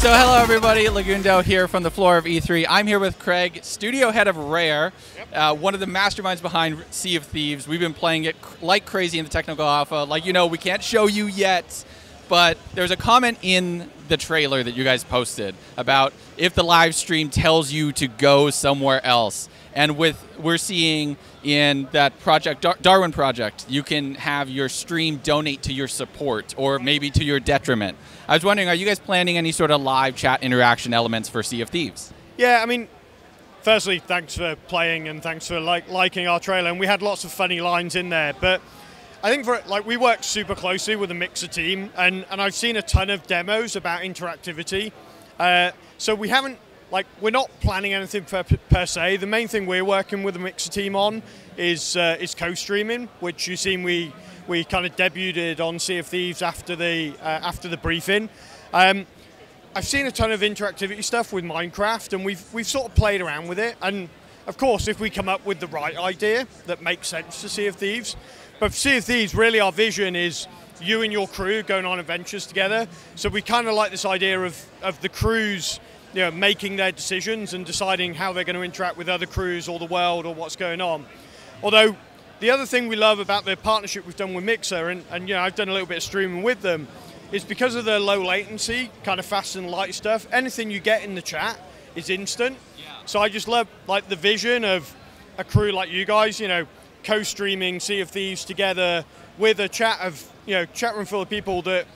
So hello everybody, Legundo here from the floor of E3. I'm here with Craig, studio head of Rare, uh, one of the masterminds behind Sea of Thieves. We've been playing it like crazy in the technical alpha. Like you know, we can't show you yet, but there's a comment in the trailer that you guys posted about if the live stream tells you to go somewhere else. And with we're seeing in that project Dar- Darwin project, you can have your stream donate to your support or maybe to your detriment. I was wondering, are you guys planning any sort of live chat interaction elements for Sea of Thieves? Yeah, I mean, firstly, thanks for playing and thanks for like liking our trailer. And we had lots of funny lines in there, but I think for like we work super closely with the Mixer team, and and I've seen a ton of demos about interactivity. Uh, so we haven't like we're not planning anything per, per se. The main thing we're working with the Mixer team on is uh, is co-streaming, which you've seen we we kind of debuted on Sea of Thieves after the uh, after the briefing. Um, I've seen a ton of interactivity stuff with Minecraft, and we've we've sort of played around with it. And of course, if we come up with the right idea that makes sense to Sea of Thieves, but Sea of Thieves, really our vision is you and your crew going on adventures together. So we kind of like this idea of of the crews, you know, making their decisions and deciding how they're going to interact with other crews or the world or what's going on. Although the other thing we love about the partnership we've done with Mixer, and, and you know, I've done a little bit of streaming with them, is because of the low latency, kind of fast and light stuff. Anything you get in the chat is instant. So I just love like the vision of a crew like you guys, you know, co-streaming Sea of Thieves together with a chat of you know chat room full of people that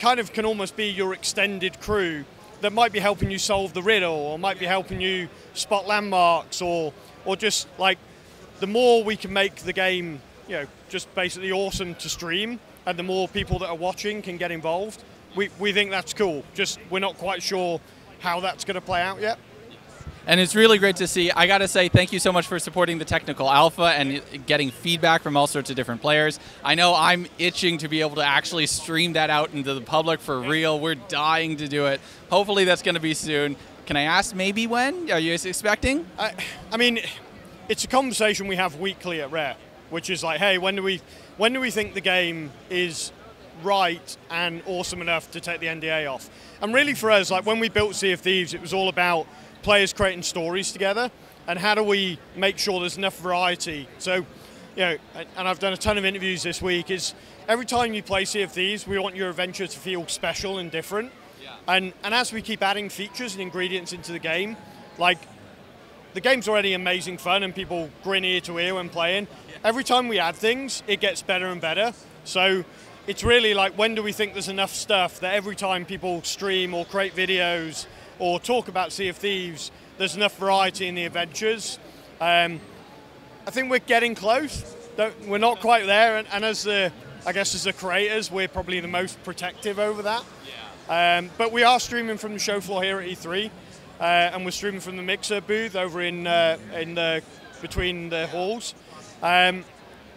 kind of can almost be your extended crew that might be helping you solve the riddle or might be helping you spot landmarks or or just like the more we can make the game you know just basically awesome to stream and the more people that are watching can get involved we, we think that's cool. Just we're not quite sure how that's going to play out yet And it's really great to see. I got to say, thank you so much for supporting the technical alpha and getting feedback from all sorts of different players. I know I'm itching to be able to actually stream that out into the public for real. We're dying to do it. Hopefully, that's going to be soon. Can I ask maybe when? Are you expecting? I, I mean, it's a conversation we have weekly at Rare, which is like, hey, when do we, when do we think the game is right and awesome enough to take the NDA off? And really, for us, like when we built Sea of Thieves, it was all about players creating stories together, and how do we make sure there's enough variety? So, you know, and I've done a ton of interviews this week. Is every time you play Sea of Thieves, we want your adventure to feel special and different. Yeah. And and as we keep adding features and ingredients into the game, like the game's already amazing fun and people grin ear to ear when playing. Every time we add things, it gets better and better. So it's really like when do we think there's enough stuff that every time people stream or create videos or talk about Sea of Thieves, there's enough variety in the adventures. Um, I think we're getting close. Don't- We're not quite there, and, and as the, I guess as the creators, we're probably the most protective over that. Um, but we are streaming from the show floor here at E3, uh, and we're streaming from the Mixer booth over in uh, in the between the halls. Um,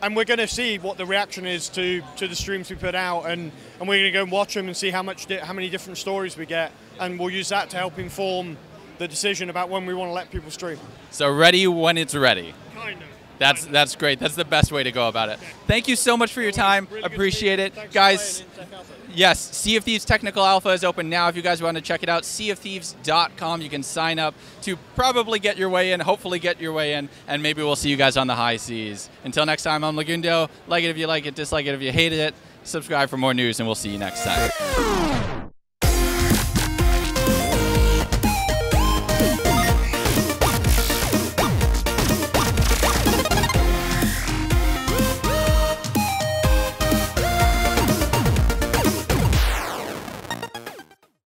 and we're going to see what the reaction is to, to the streams we put out, and, and we're going to go and watch them and see how much di- how many different stories we get, and we'll use that to help inform the decision about when we want to let people stream. So ready when it's ready. Kind of. That's that's great. That's the best way to go about it. Thank you so much for your time. Really Appreciate it, guys. Yes, Sea of Thieves Technical Alpha is open now. If you guys want to check it out, seaofthieves.com. You can sign up to probably get your way in, hopefully get your way in, and maybe we'll see you guys on the high seas. Until next time, I'm Legundo. Like it if you like it, dislike it if you hate it. Subscribe for more news, and we'll see you next time.